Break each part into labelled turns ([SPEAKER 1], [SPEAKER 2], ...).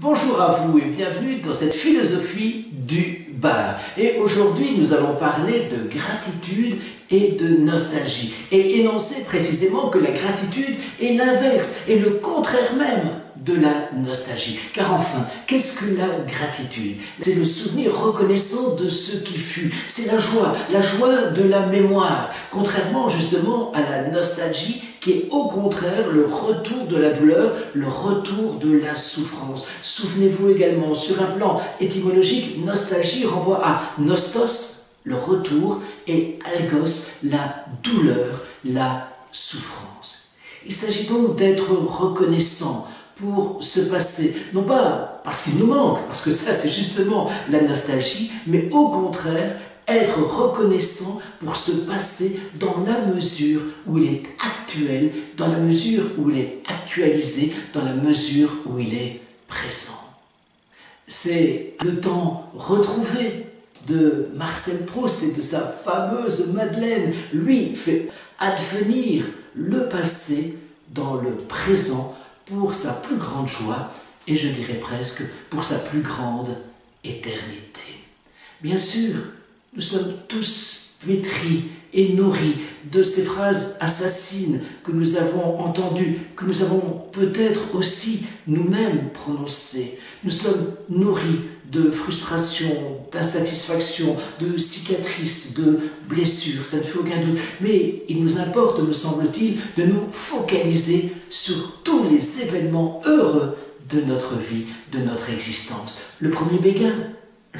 [SPEAKER 1] Bonjour à vous et bienvenue dans cette philosophie du bar. Et aujourd'hui, nous allons parler de gratitude et de nostalgie. Et énoncer précisément que la gratitude est l'inverse, et le contraire même de la nostalgie. Car enfin, qu'est-ce que la gratitude? C'est le souvenir reconnaissant de ce qui fut. C'est la joie, la joie de la mémoire. Contrairement justement à la nostalgie qui est au contraire le retour de la douleur, le retour de la souffrance. Souvenez-vous également, sur un plan étymologique, nostalgie renvoie à nostos, le retour, et algos, la douleur, la souffrance. Il s'agit donc d'être reconnaissant pour ce passé, non pas parce qu'il nous manque, parce que ça c'est justement la nostalgie, mais au contraire être reconnaissant pour ce passé dans la mesure où il est actuel, dans la mesure où il est actualisé, dans la mesure où il est présent. C'est le temps retrouvé de Marcel Proust et de sa fameuse Madeleine. Lui fait advenir le passé dans le présent pour sa plus grande joie et je dirais presque pour sa plus grande éternité. Bien sûr, nous sommes tous pétris et nourris de ces phrases assassines que nous avons entendues, que nous avons peut-être aussi nous-mêmes prononcées. Nous sommes nourris de frustration, d'insatisfaction, de cicatrices, de blessures, ça ne fait aucun doute. Mais il nous importe, me semble-t-il, de nous focaliser sur tous les événements heureux de notre vie, de notre existence. Le premier béguin,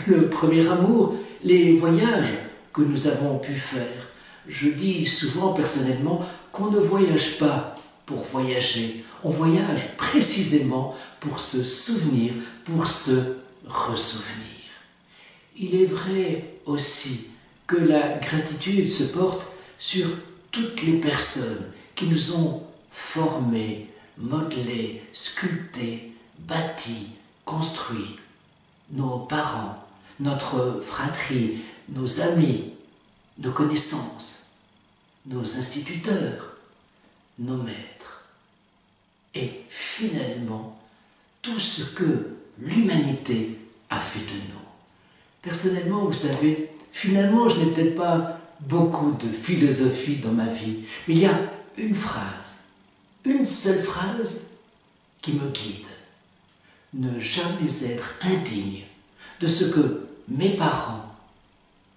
[SPEAKER 1] le premier amour, les voyages que nous avons pu faire. Je dis souvent personnellement qu'on ne voyage pas pour voyager, on voyage précisément pour se souvenir, pour se ressouvenir. Il est vrai aussi que la gratitude se porte sur toutes les personnes qui nous ont formés, modelés, sculptés, bâtis, construits, nos parents, notre fratrie, nos amis, nos connaissances, nos instituteurs, nos maîtres, et finalement tout ce que l'humanité a fait de nous. Personnellement, vous savez, finalement, je n'ai peut-être pas beaucoup de philosophie dans ma vie, mais il y a une phrase, une seule phrase qui me guide. Ne jamais être indigne de ce que mes parents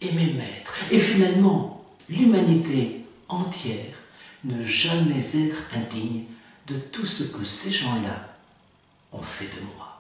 [SPEAKER 1] et mes maîtres, et finalement l'humanité entière, ne jamais être indigne de tout ce que ces gens-là ont fait de moi.